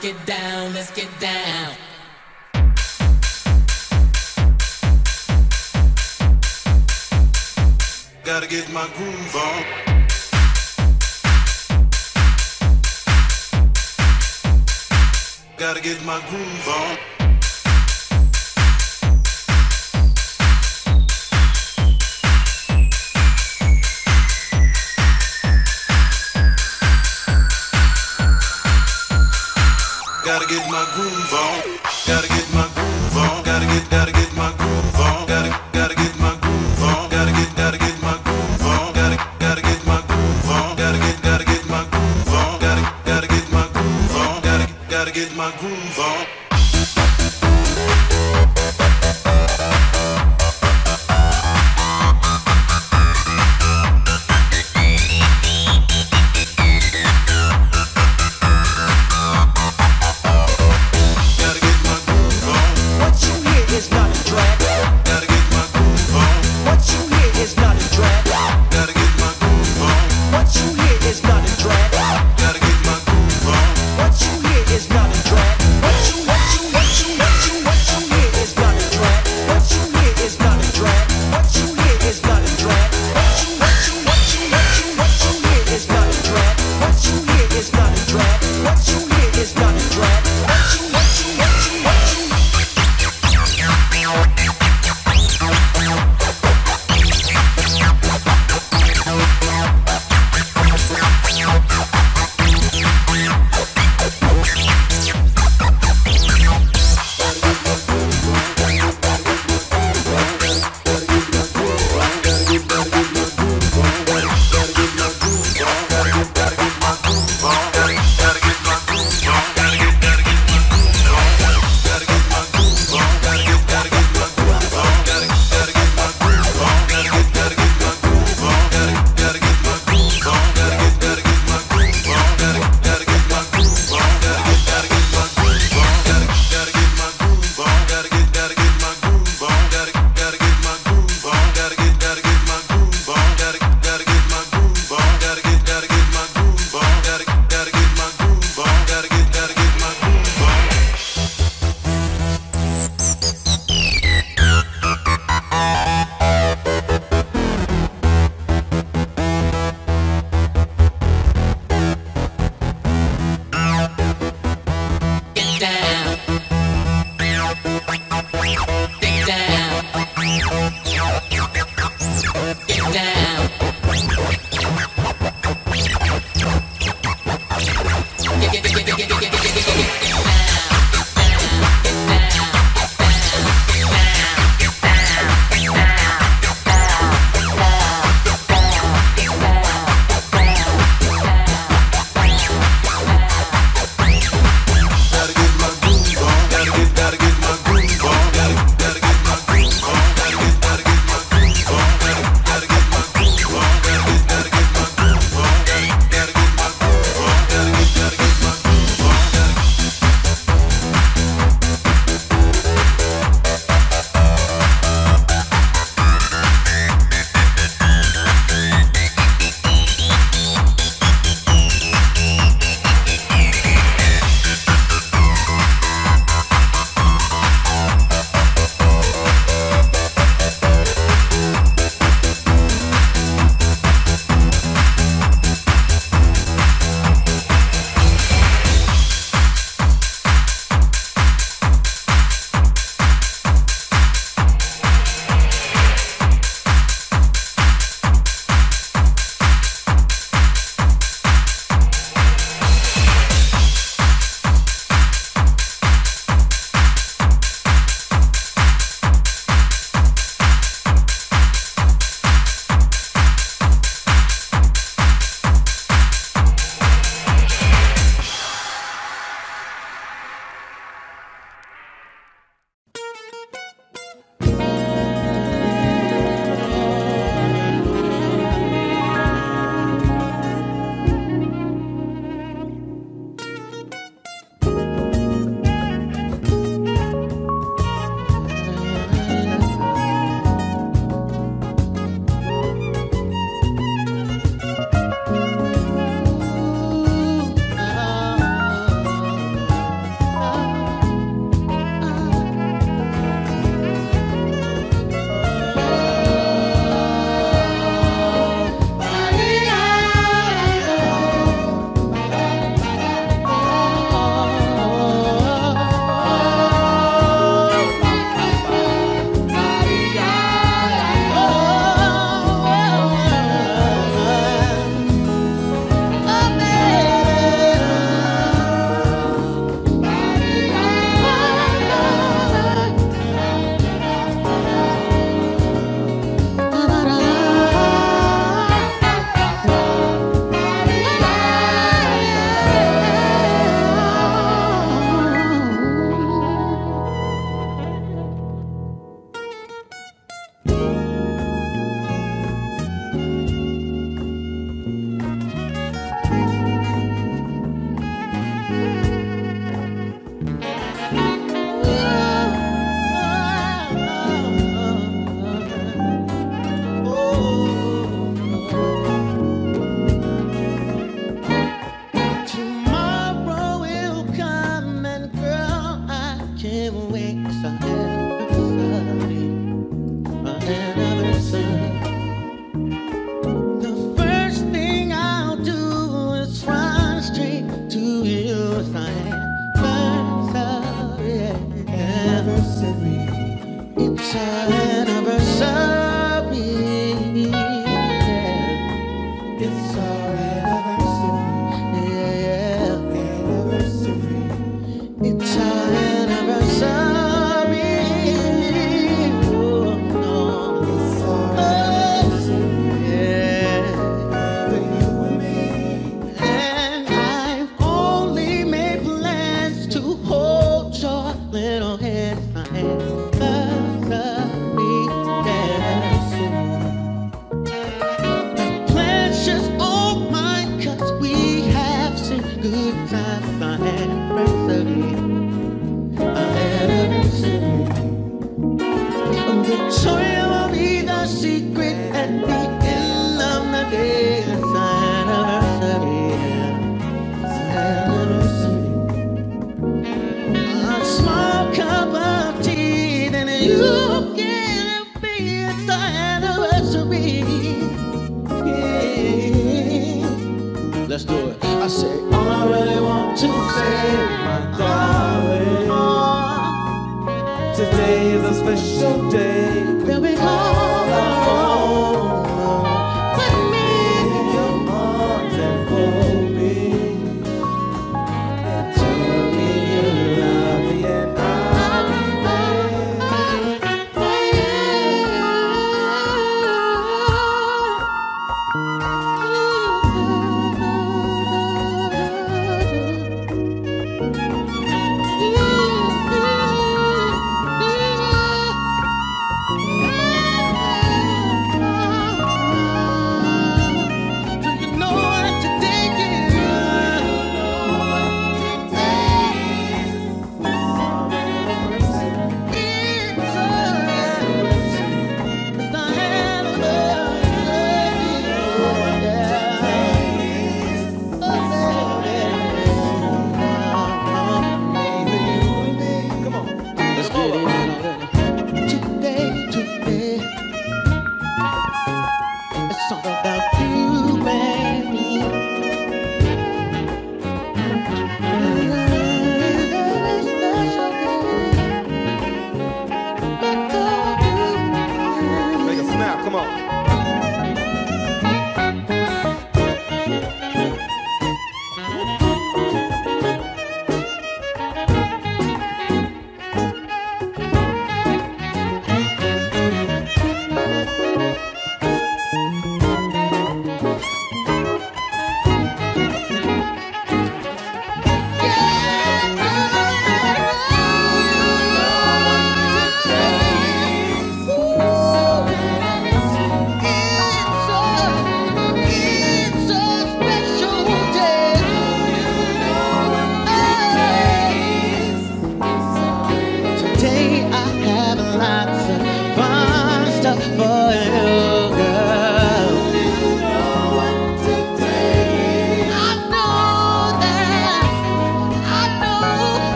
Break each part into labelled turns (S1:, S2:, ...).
S1: let's get down, let's get down.
S2: Gotta get my groove on. gotta get my groove on. Gotta get my groove on. Gotta get my groove on. Gotta get, gotta get my groove on. Gotta, gotta get my groove on. Gotta get, gotta get my groove on. Gotta, gotta get my groove on. Gotta get, gotta get my groove on. Gotta, gotta get my groove on. Gotta, gotta get my groove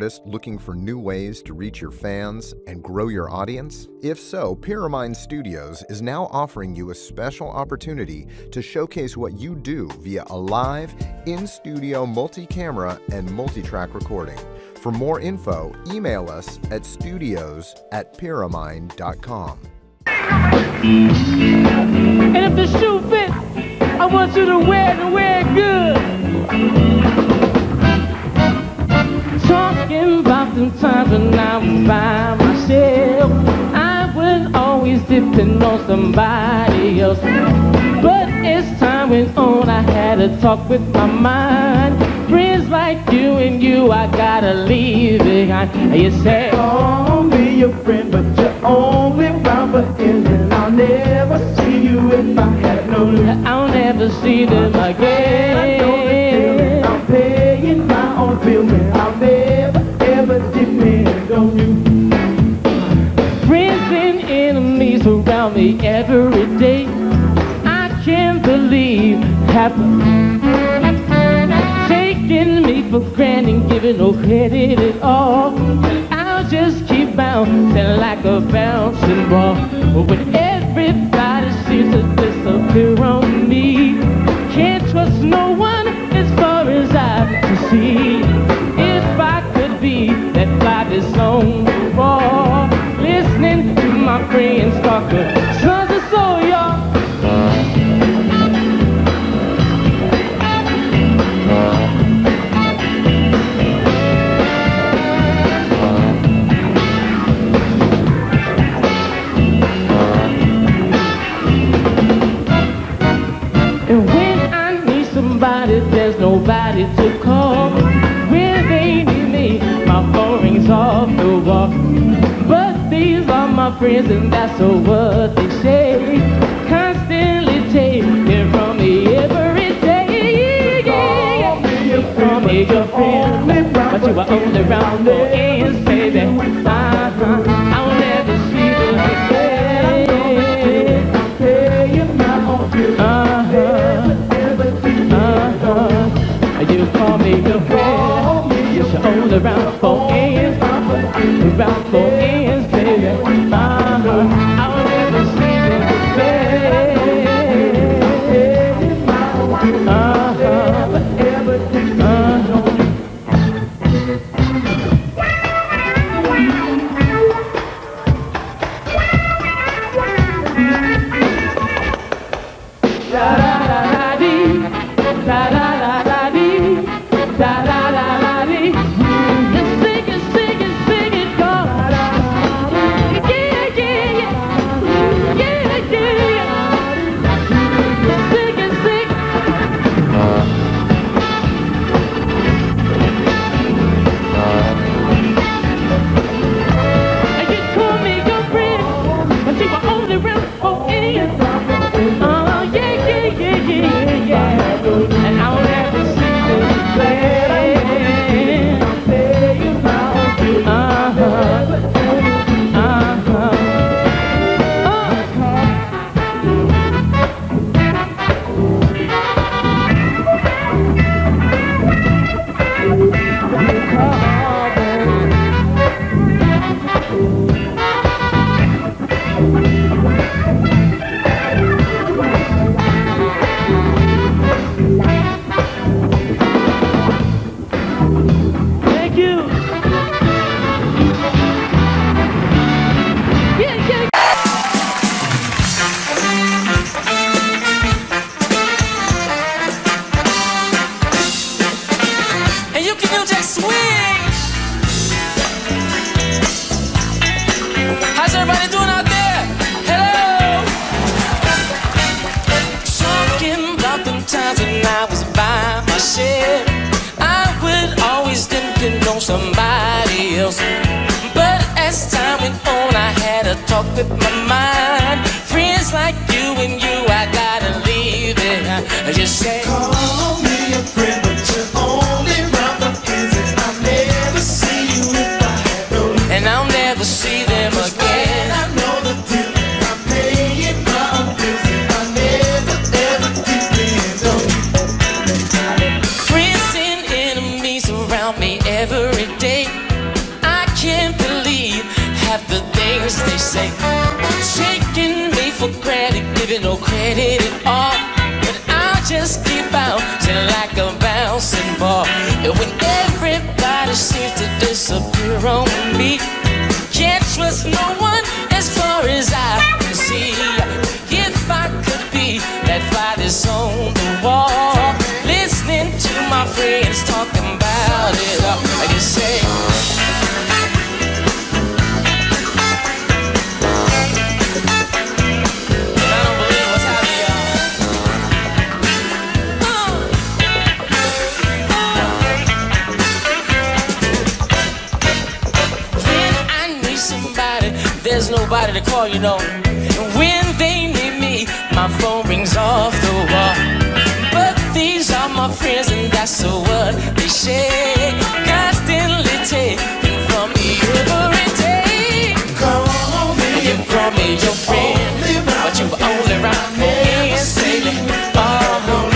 S3: artist looking for new ways to reach your fans and grow your audience? If so, Pyramide Studios is now offering you a special opportunity to showcase what you do via a live, in studio multi camera and multi track recording. For more info, email us at studios at pyramide.com.
S1: And if the shoe fits, I want you to wear it and wear it good. Talking about them times when I was by myself. I was always dipping on somebody else. But as time went on, I had to talk with my mind. Friends like you and you, I gotta leave behind. And You say,
S4: I'll be your friend, but you're only round for and I'll never see you if I had no love.
S1: I'll never see them again.
S4: I know the feeling. I'm paying my own bills,
S1: around me every day. I can't believe happened. Taking me for granted, giving no credit at all. I'll just keep bouncing like a bouncing ball. But everybody seems to disappear on me, can't trust no one as far as I can see. If I could be that fly that's on the wall, listening my friends talk friends, and that's so what they say. Constantly taking from me every day. Yeah, yeah. Call me your friend, but you are only round for ends, baby. Uh-huh.
S5: I'll never see the day. Uh-huh. Uh-huh. You call me your friend, but
S1: you're only.
S6: nobody to call, you know. And when they need me, my phone rings off the wall. But these are my friends, and that's the word they say Constantly taking from me every day.
S1: Call me,
S6: you call me your friend, but you only round me and say, oh,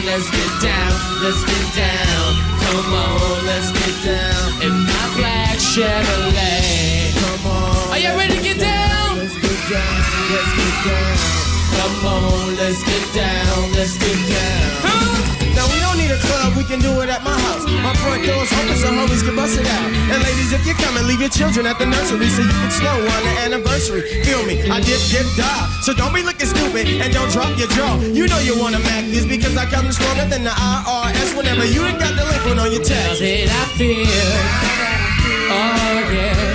S1: down, let's get down, let's get down. Come on, let's get down in my black Chevrolet.
S7: Come on.
S1: Are you ready to get down?
S7: Let's get down. Let's get down.
S1: Come on, let's get down, let's get down.
S7: Now we don't need a club, we can do it at my house. My front door's open so homies can bust it out. And ladies, if you come and leave your children at the nursery so you can slow on the anniversary. Feel me, I dip, dip, dive. So don't be looking stupid and don't drop your jaw. You know you wanna mac this because I come stronger than the IRS whenever you ain't got delinquent on your
S1: How
S7: tax.
S1: did I feel? Oh yeah.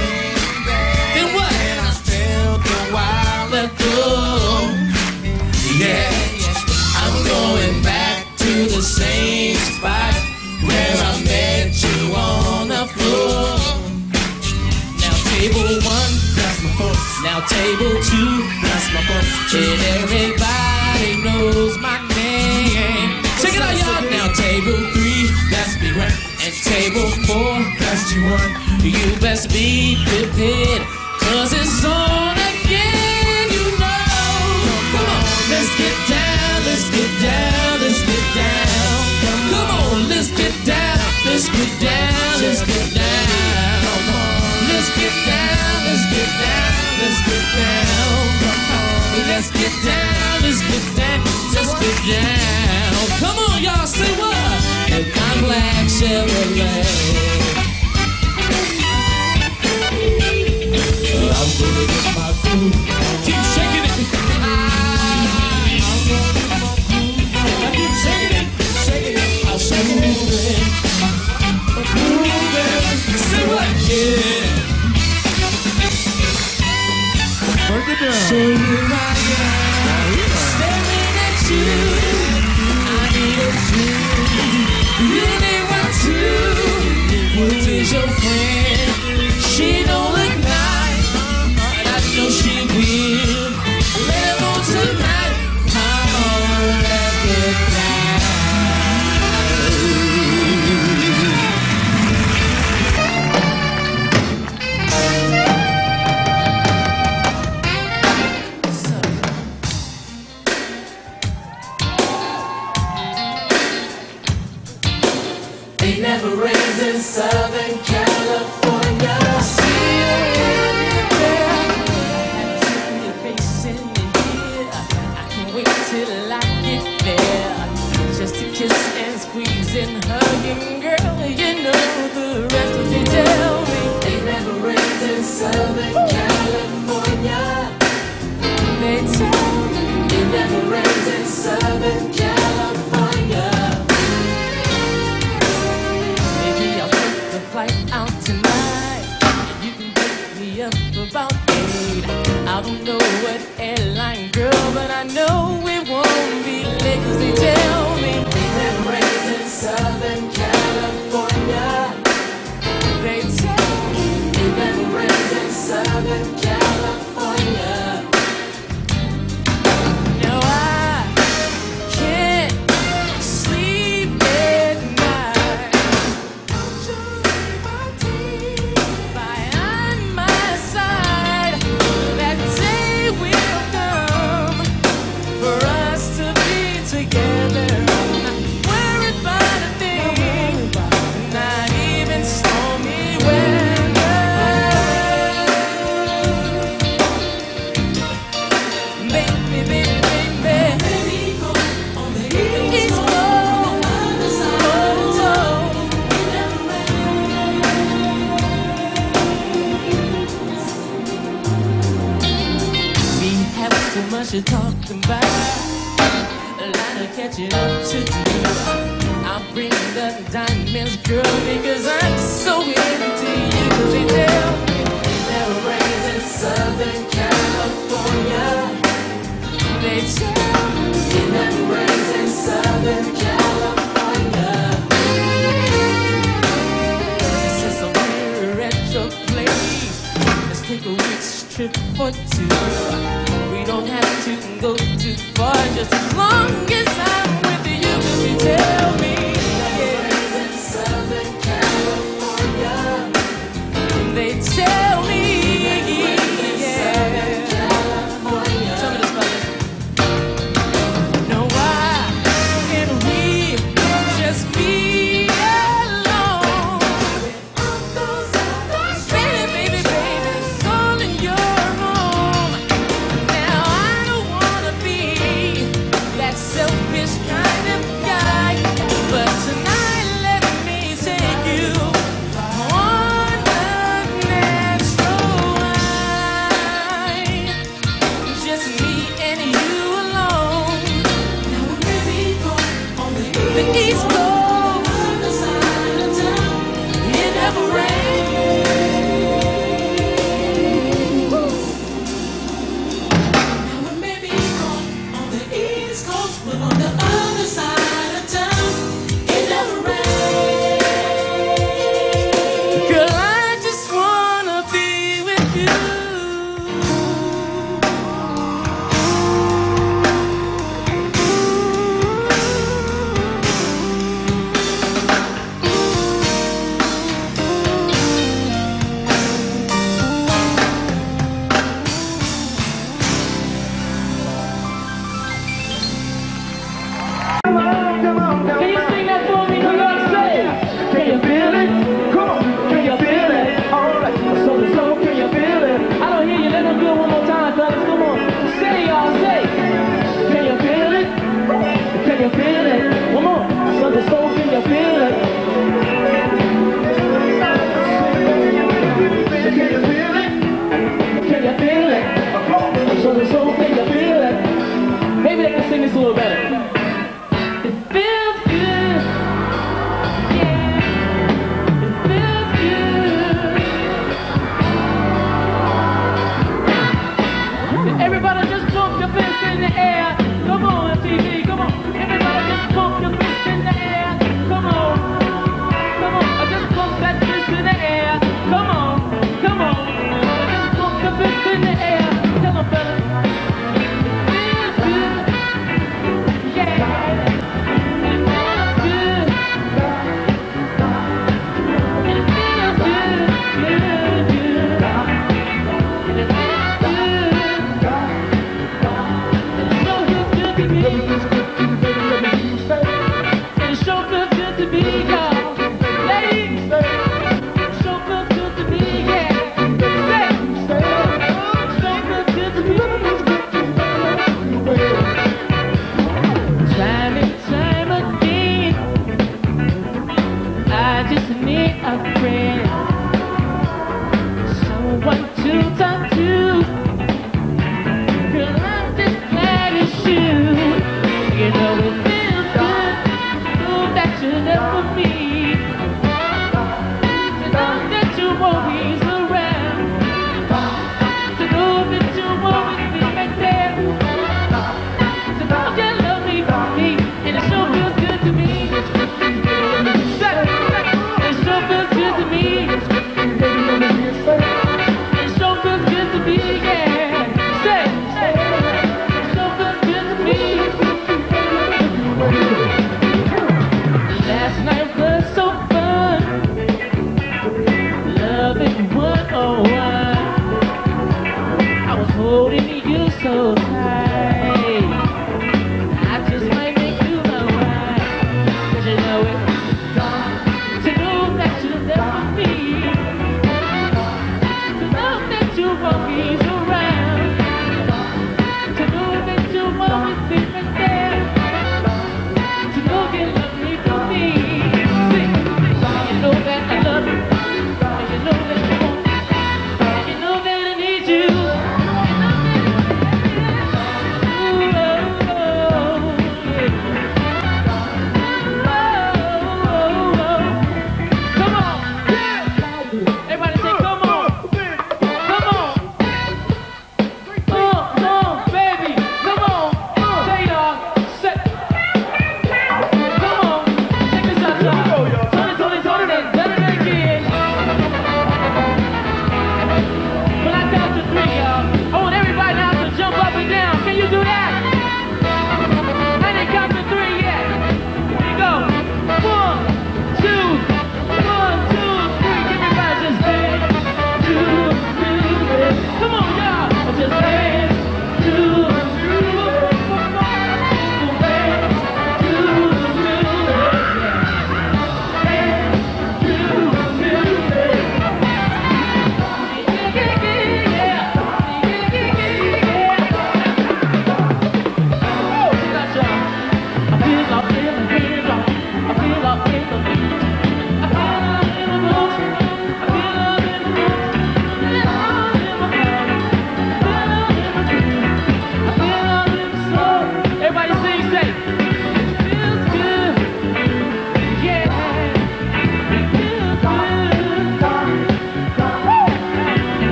S1: Now table two, that's my phone. And everybody knows my name. Check it out, y'all. Now table three, that's me right. And table four, that's you one. You best be prepared, cause it's on again, you know. Come on, let's get down, let's get down, let's get down. Come on, let's get down, let's get down, let's get down. Let's get down, let's get down, let's get down. Let's get down, let's get down, let's get down. Just get down. Come on, y'all, say what? In my black Chevrolet. I'm gonna get my groove. Keep shaking it. I'm. I keep shaking it, shaking it. I'm shaking it. Grooving. Say what? Yeah.
S7: Break it down.
S1: So here I am, staring at you. I need a clue. Have so much to talk about, a lot of catching up to do. I'll bring the diamonds, girl, because I'm so into you. 'Cause there are rains in Southern California. They tell me that rains in Southern California. Since we're at your place, let's take a week's trip for two. We don't have to go too far, just as long as I'm with you. you tell me rains in Southern California. They tell me,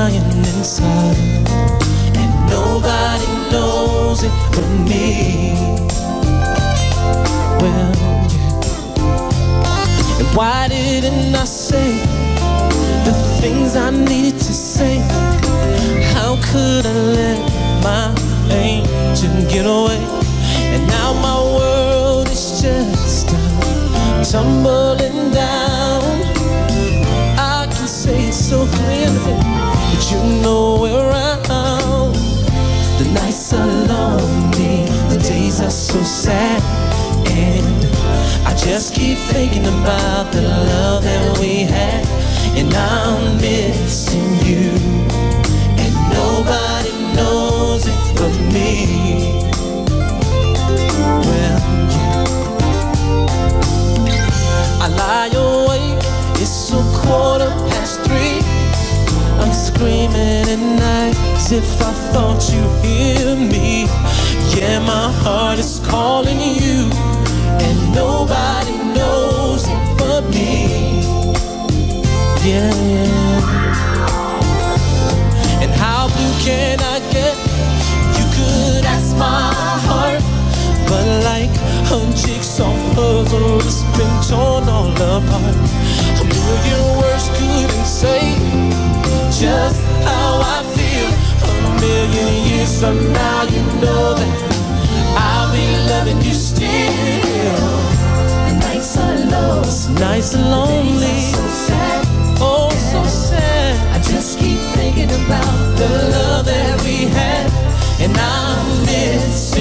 S6: crying inside. And nobody knows it but me. Well, yeah. And why didn't I say The things I needed to say? How could I let my angel get away? And now my world is just tumbling down. I can say it so clearly and. The nights are lonely, the days are so sad, and I just keep thinking about the love that we had, and I'm missing you, and nobody knows it but me. Well, I lie screaming at night if I thought you hear me. Yeah, my heart is calling you, and nobody knows it but me. Yeah, yeah. And how blue can I get? You could ask my heart, but like a jigsaw puzzle, it's been torn all apart. A million words just how I feel. A million years from now you know that I'll be loving you still.
S8: The nights are
S6: lonely.
S8: so
S6: Nights are lonely.
S8: Are so sad.
S6: Oh, so sad. I just keep thinking about The love that we had. And I'm missing.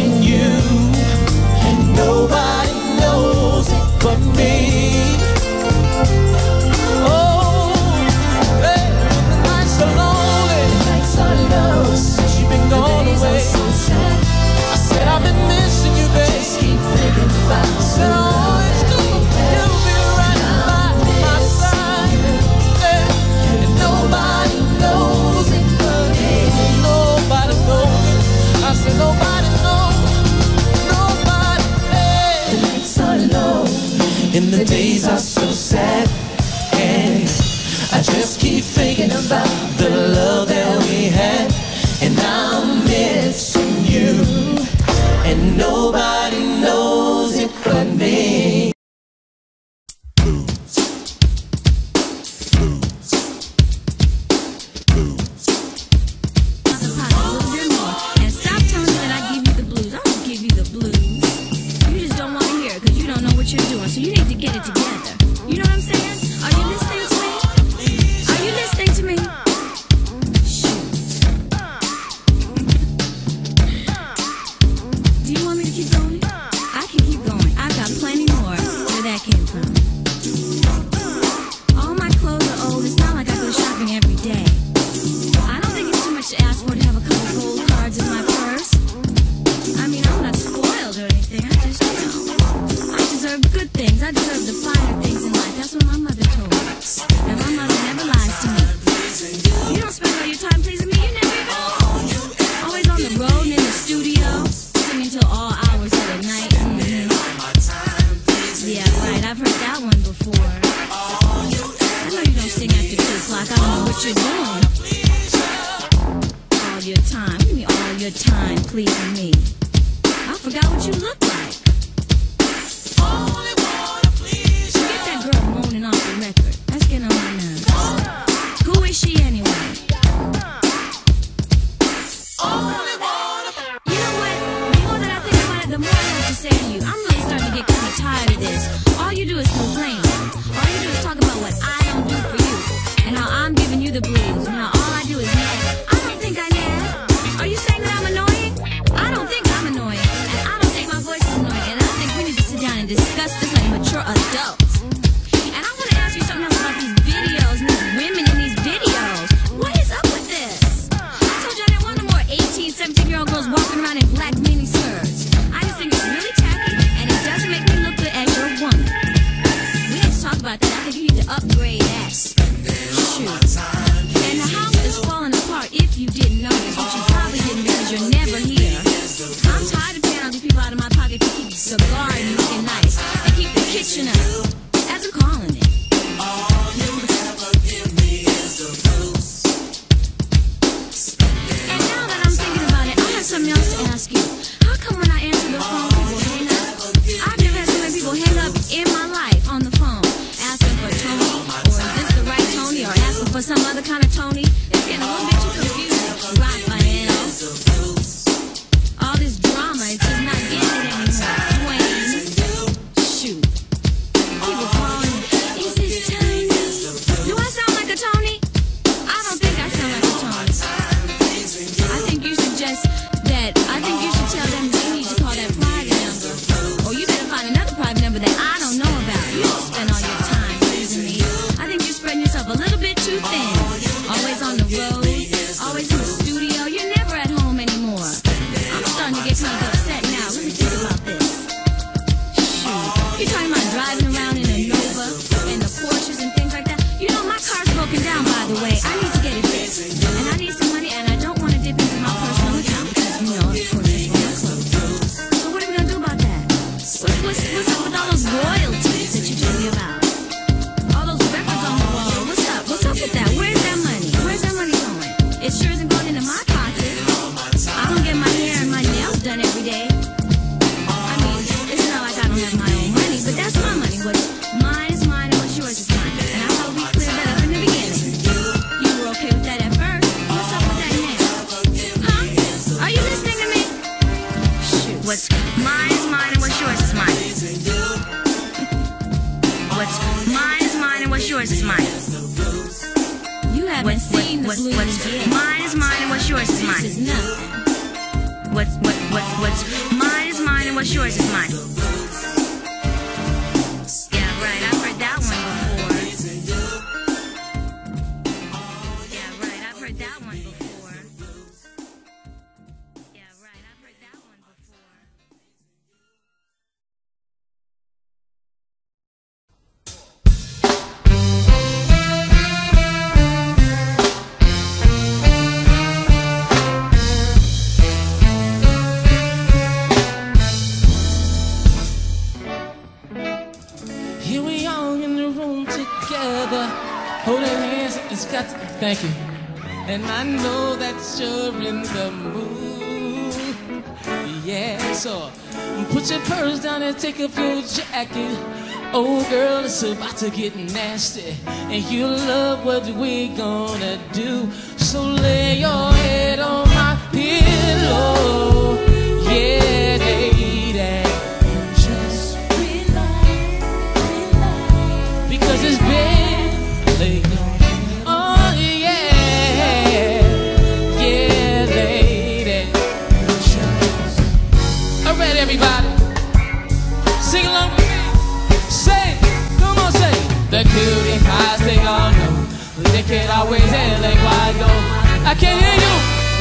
S9: what to say to you. I'm really starting to get kind of tired of this. All you do is complain. All you do is talk about what I
S1: jacket. Oh, girl, it's about to get nasty, and you love what we gonna do. So lay your head on my pillow. can hear you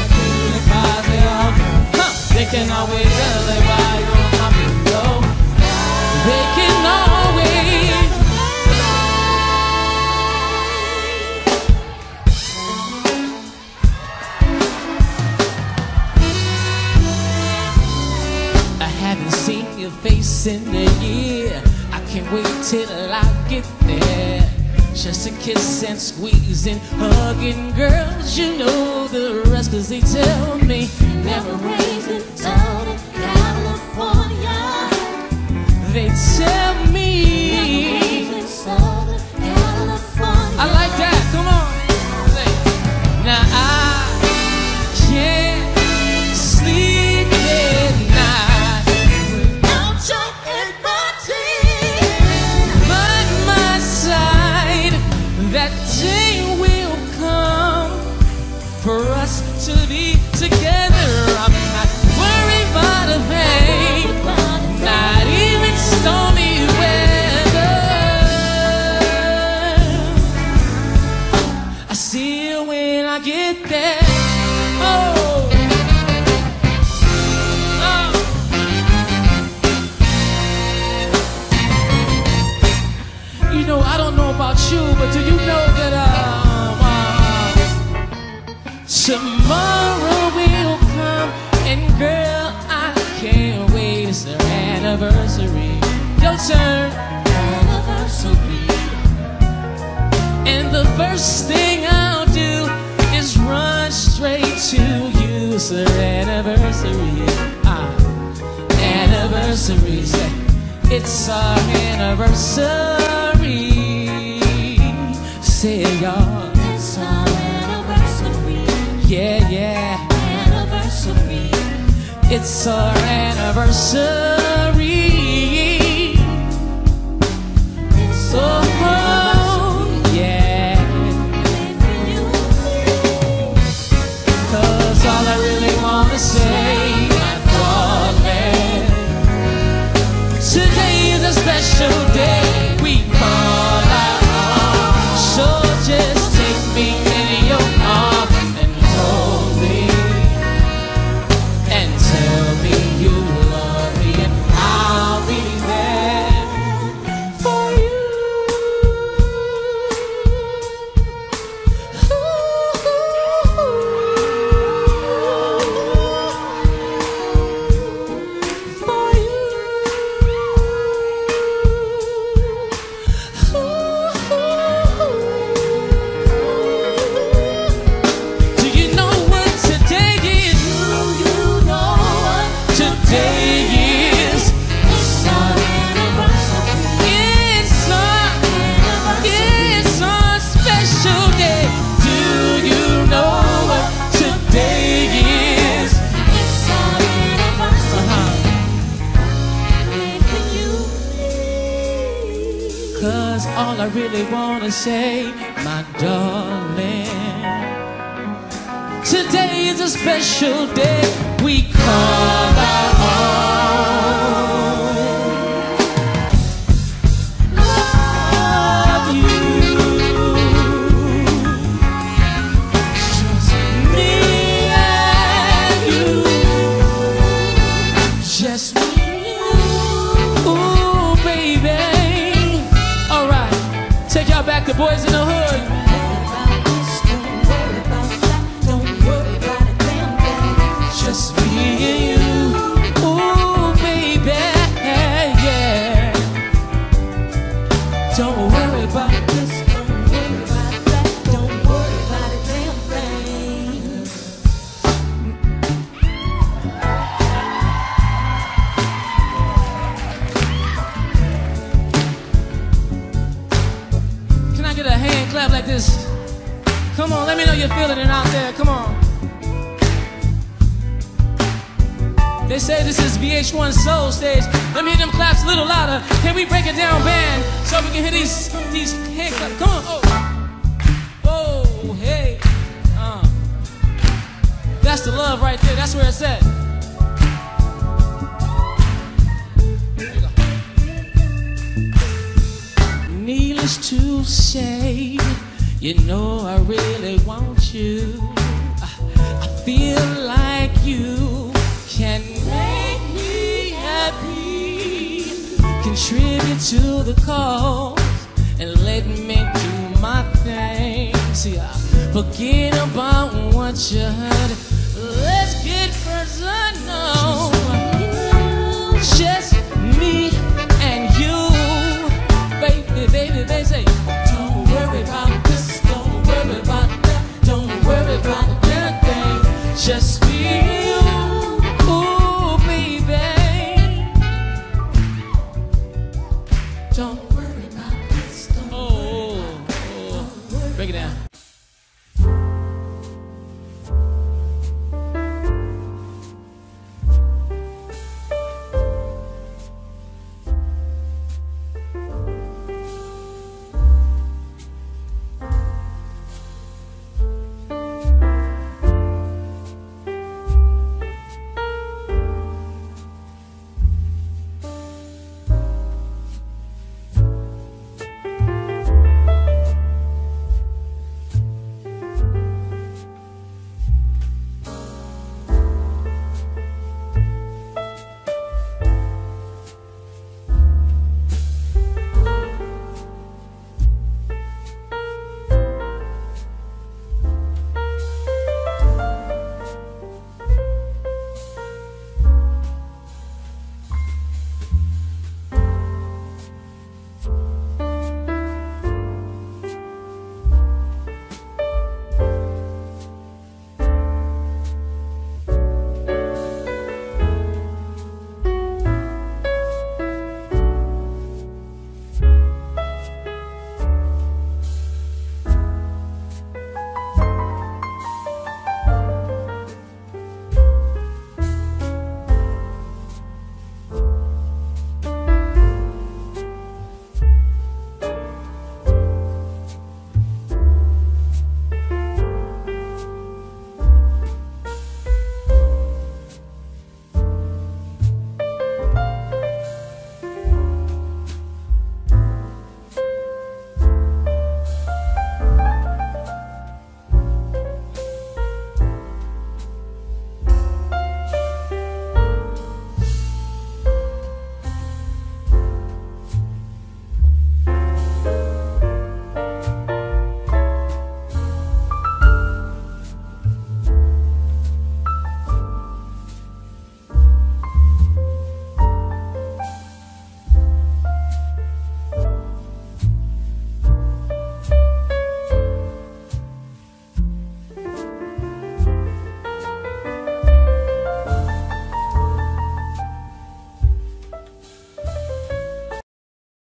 S1: Naquele padeão They can always I haven't seen your face in a year. I can't wait till I get there. Just a kiss and squeezing, hugging, girl you know the rest, cause they tell me never rain. first thing I'll do is run straight to you. Sir, anniversary, ah, anniversary, say, it's our anniversary. Say it, y'all. It's our anniversary. Yeah, yeah. Anniversary. It's our anniversary. seu Deus. and say, My darling, today is a special day. We call our own.